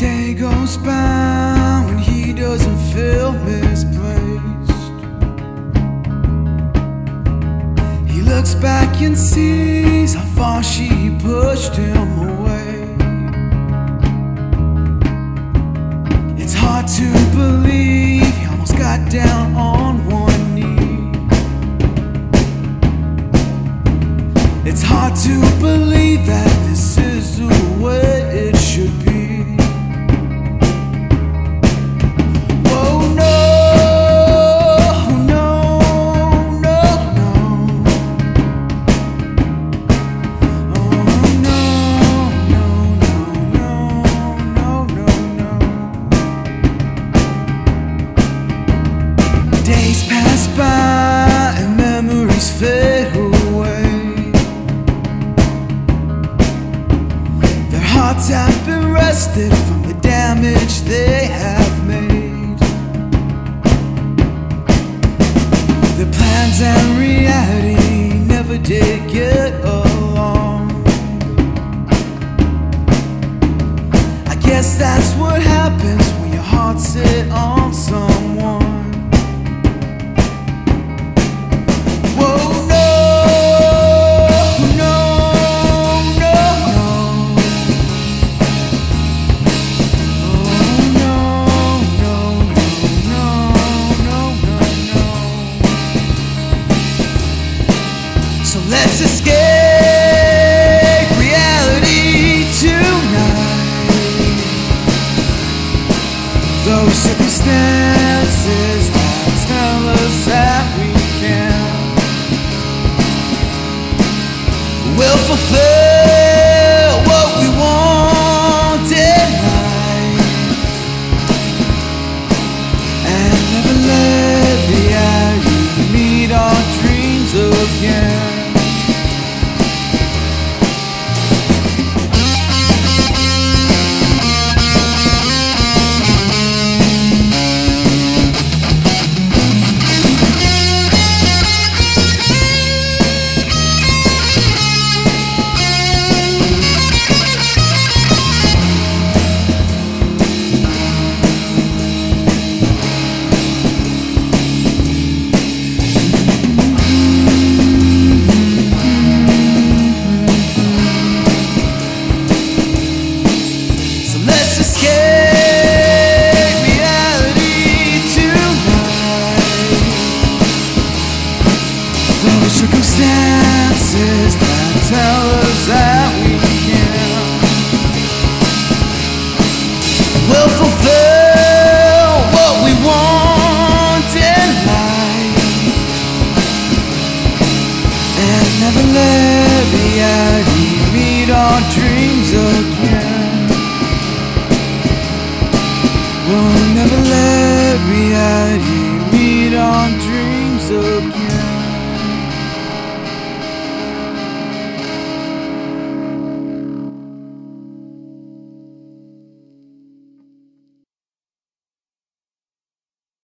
day goes by when he doesn't feel misplaced. He looks back and sees how far she pushed him away. It's hard to believe he almost got down and memories fade away. Their hearts have been from the damage they have made. The plans and reality never did get along. I guess that's what happens let's escape reality tonight. Those circumstances that tell us that we can will fulfill circumstances that tell us that we can will fulfill what we want in life and never let reality meet our dreams again. We'll never let reality meet our dreams again.